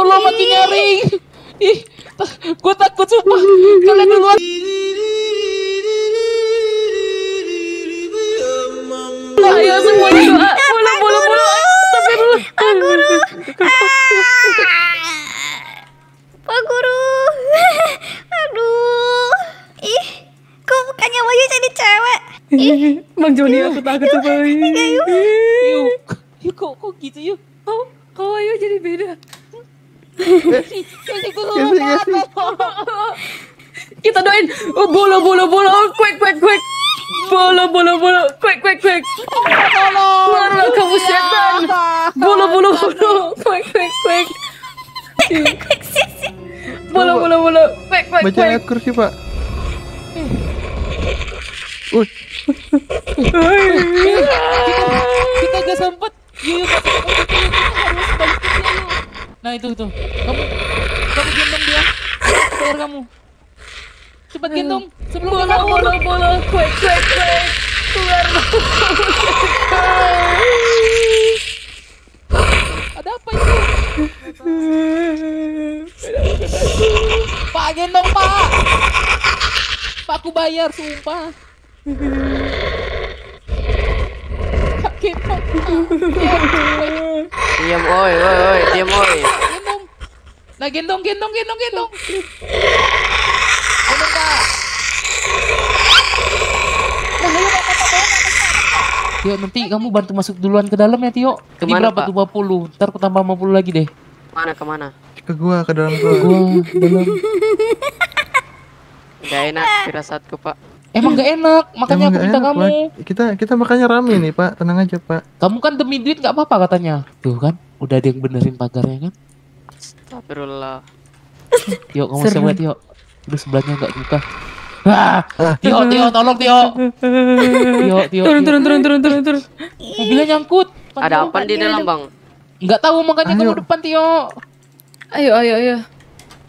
Allah makin nyaring. Ih, ta- gua takut sumpah. Kalian duluan. Ayo semua doa. Bolo bolo bolo. Astagfirullah. Pak Guru. Pak Guru. Aduh. Ih, kok bukannya Wahyu jadi cewek? Bang Joni aku takut sama ini. Yuk, yuk kok kok gitu yuk. Kau, kau ayo jadi beda. Kasih Kasih. Kita doain. Oh, bolo bolo bolo. Quick quick quick. Bolo bolo bolo. Quick quick quick. Keluarlah kamu setan. Bolo bolo bolo. Quick quick quick. Quick sisi. Bolo bolo bolo. Quick quick Baca quick. ayat kursi pak. Uy, kita gak sempet yuk yuk situ, yuk. kita harus balik ke dia yuk nah itu itu. Kamu kamu gendong dia. Keluar kamu. Cepat gendong. Sebelum dia Bolo kabur bolo bolo. Quick quick quick. Kamu setan. ada apa itu? Pak gendong pak. Pak aku bayar sumpah. Pak, gendong Pak. Diam oi, oi, oi, diam oi. gendong nah gendong gendong gendong gendong gendong kak nah ayo Pak, Pak, Pak, bawa, Pak, Pak. Tio nanti kamu bantu masuk duluan ke dalam ya Tio ini Ke mana, berapa Pak? tuh 20 ntar aku tambah 50 lagi deh Mana ke mana? ke gua ke dalam gua. gua dalam Gak enak firasatku pak. Emang gak enak makanya Emang aku minta enak, kamu Pak. Kita kita makanya rame nih pak, tenang aja pak. kamu kan demi duit gak apa-apa katanya tuh kan udah ada yang benerin pagarnya kan Astagfirullah. Tio kamu Serem. coba Tio Udah sebelahnya gak buka Ah, Tio, Tio, tolong Tio. Tio, Tio. Turun turun turun turun turun turun. Mobilnya nyangkut. Ada apa di dalam bang? Nggak tahu makanya Ayo. kamu depan Tio. Ayo ayo ayo.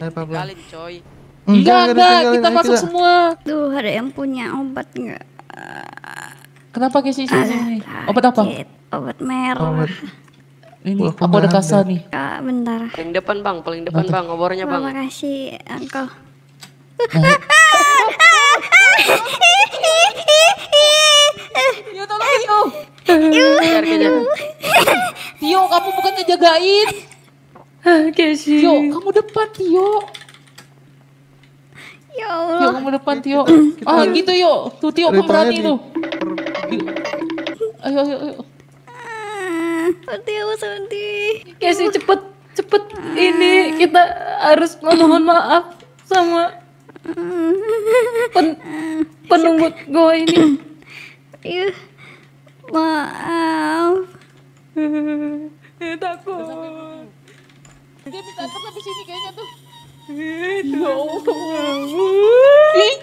Ayo pak. Kalian coy. Enggak, ada enggak, kita masuk semua. Tuh, ada yang punya obat nggak? Kenapa ke sini sini? Obat apa? Obat merah. Obat. Ini Wah, aku ada kasa nih. Kak, bentar. Paling depan bang, paling depan bang, obornya Terima bang. kasih, Uncle. Tio, tolong Tio. Kejar kejar. Tio, kamu bukannya jagain. Ah, Casey. Tio, kamu depan Tio. Ya Tio, Allah. kamu depan Tio. Ah, gitu yo. Tuh Tio, kamu berani di- tuh. Ayo, ayo, ayo. Ah, Sedih, aku sedih. Casey cepet cepet ini kita harus memohon maaf sama pen, penunggu gua ini. Ih, maaf. Takut. Dia antar sampai sini kayaknya tuh. Ya Ih,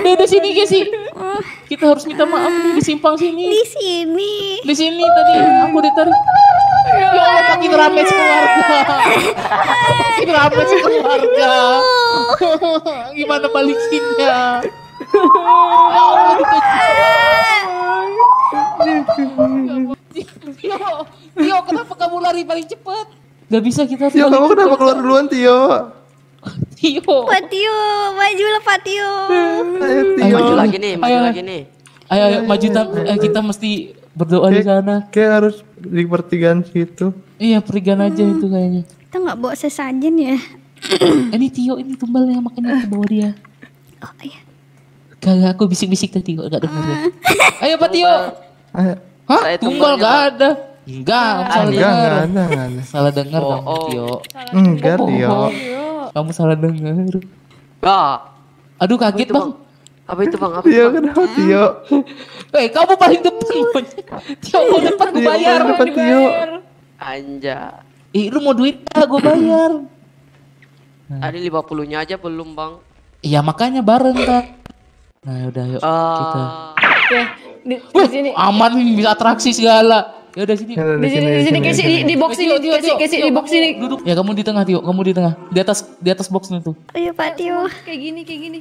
udah udah sini Gesi. Kita harus minta maaf nih di simpang sini. Di sini. Di sini tadi aku ditarik. Ya Allah makin rame sekeluarga. Makin rame sekeluarga. Gimana balikinnya? Ya Allah. Tio, Tio kenapa kamu lari paling cepat? Gak bisa kita Tio, kamu kenapa keluar duluan Tio? Tio. Pak Tio, majulah Pak Tio. Ayo Eh, maju lagi nih, maju Ayo. lagi nih. Ayo, ayo maju tam- eh, kita mesti berdoa di sana. Kayak harus di pertigaan situ. Iya, perigan aja itu kayaknya. Kita nggak bawa sesajen ya? ini Tio ini tumbalnya makanya ke bawah dia. Oh iya. Kagak aku bisik-bisik tadi kok gak denger ya. Ayo Pak Tio. Ayo. Hah? Saya Tumbal tumbalnya, gak ada. Enggak, salah Enggak, enggak dengar. enggak. Salah dengar Oh, kamu oh. Tio. Enggak Tio. Kamu salah dengar. Gak. Aduh kaget itu, bang. Apa itu bang? Apa itu Tio bang? kenapa Tio? Eh kamu paling depan monyet. Tio mau depan gue Tio bayar. paling depan Tio. Anja. Ih lu mau duit gak gue bayar. Tadi 50 nya aja belum bang. Iya makanya bareng tak. Nah udah yuk kita. Ah, Oke, di, di Wih, sini. aman nih bisa atraksi segala. Ya udah sini. Ya Di sini, di sini, Casey, di, di box ini, Tio, di box ini. Duduk. Ya kamu di tengah Tio, kamu di tengah. Di atas di atas boxnya tuh. Ayo Pak Tio. Kayak gini, kayak gini.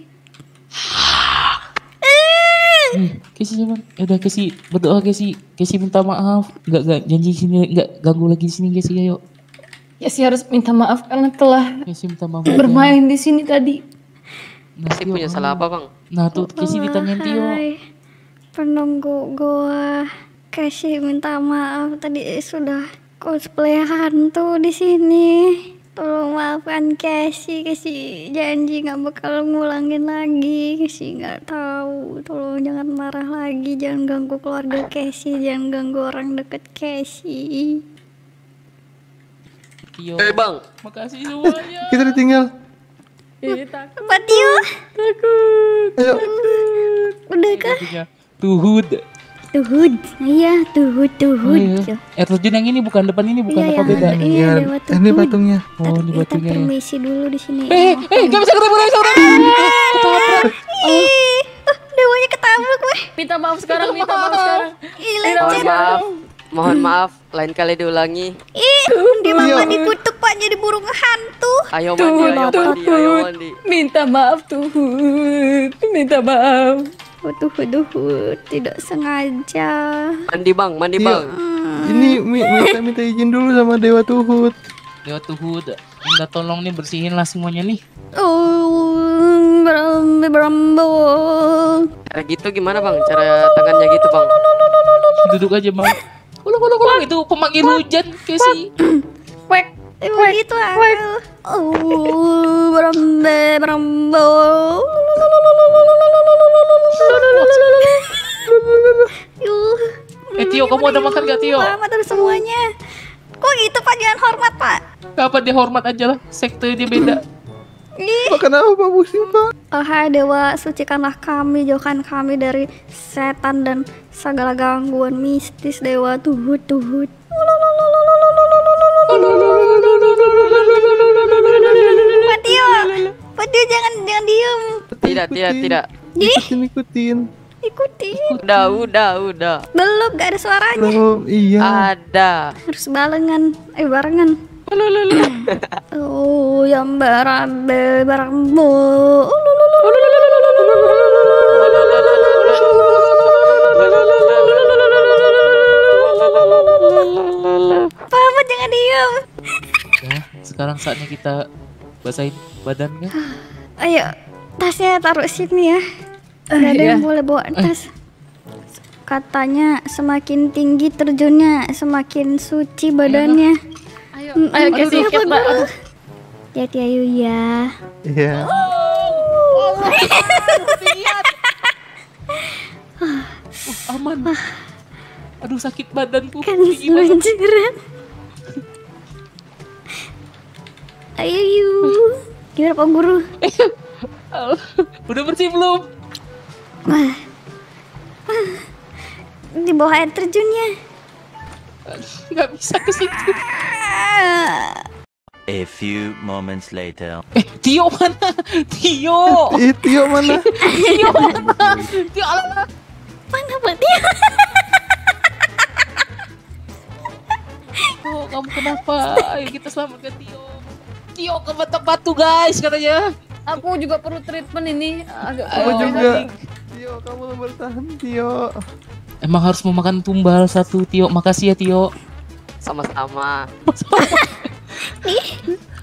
Kesi cuman. Ya udah Kesi berdoa Kesi. Kesi minta maaf. Enggak enggak janji sini enggak ganggu lagi di sini Kesi ayo. Ya sih harus minta maaf karena telah minta maaf. bermain di sini tadi. Nah, Kasih Tio, punya salah apa bang? Nah tuh Casey ditanyain Tio. Hai, penunggu gua kasih minta maaf tadi sudah cosplay hantu di sini. Tolong maafkan Casey, Casey janji nggak bakal ngulangin lagi. Casey nggak tahu, tolong jangan marah lagi, jangan ganggu keluarga Casey, jangan ganggu orang deket Casey. Tio. Eh bang, Makasih semuanya. Kita ditinggal. Pak Tio, Ayo. udah kah? Punya Tuhud. Tuhud, iya Tuhud, Tuhud. Oh, iya. Air terjun yang ini bukan depan ini bukan Iya, apa yang beda. iya, Ya, lewat ini Tuhud. patungnya. Oh ini Kita batunya ya. permisi dulu di sini. Eh, eh, gak bisa ketemu, gak bisa ketemu. Ketabrak. Ih, uh, dewanya ketabrak weh. Minta maaf sekarang, minta maaf sekarang. Ih, lecet. maaf, mohon maaf, lain kali diulangi. Ih, di mama dikutuk pak jadi burung hantu. Ayo mandi, ayo mandi, ayo mandi. Minta maaf tuh. Minta maaf. Tuhud, tuhud, tidak sengaja. Mandi bang, mandi bang. Ini mi- minta minta izin dulu sama Dewa Tuhut. Dewa Tuhud. Minta tolong nih bersihin lah semuanya nih. Oh, berambe berambo. Cara gitu gimana bang? Cara tangannya gitu bang? Duduk aja bang. Kulung, kulung, kulung. Itu pemanggil hujan Casey. Kwek. Eh, begitu aku. Oh, berambe berambo. Eh Tio, kamu ada makan gak Tio? Selamat dari semuanya. Kok gitu pak jangan hormat pak? Kapan dia hormat aja lah. Sekte dia beda. Kenapa Pak pusing Pak? Oh hai dewa, sucikanlah kami, jauhkan kami dari setan dan segala gangguan mistis dewa tuhut tuhut. Pak Tio, Pak Tio jangan jangan diem, Tidak, tidak, tidak. Ikutin ikutin. Ikuti. Udah, udah, udah. Belum, gak ada suaranya. Oh iya. Ada. Harus barengan, eh barengan. Oh, yang berambe berambo. Papa jangan diem. Ya, sekarang saatnya kita basahin badan kan. Ayo, tasnya taruh sini ya. Gak ada yang boleh bawa tas. Katanya semakin tinggi terjunnya, semakin suci badannya. Ayo, ayo kasih apa ikat, Mbak. dulu? Hati-hati ayo ya. Iya. Uh, aman. Aduh sakit badanku. Kan Tinggi banget. seluncuran. Ayo yuk. Gimana Pak Guru? Udah bersih belum? Wah. Wah. Di bawah air terjunnya. Gak bisa ke situ. A few moments later. Eh, Tio mana? Tio. Ih, Tio mana? Tio mana? Tio alah. Mana Pak Tio? Tio, kamu kenapa? Ayo kita selamatkan Tio. Tio ke batu guys katanya. Aku juga perlu treatment ini. Agak Aku juga. Nadik. Tio, kamu bertahan Tio. Emang harus memakan tumbal satu Tio. Makasih ya Tio. Sama-sama.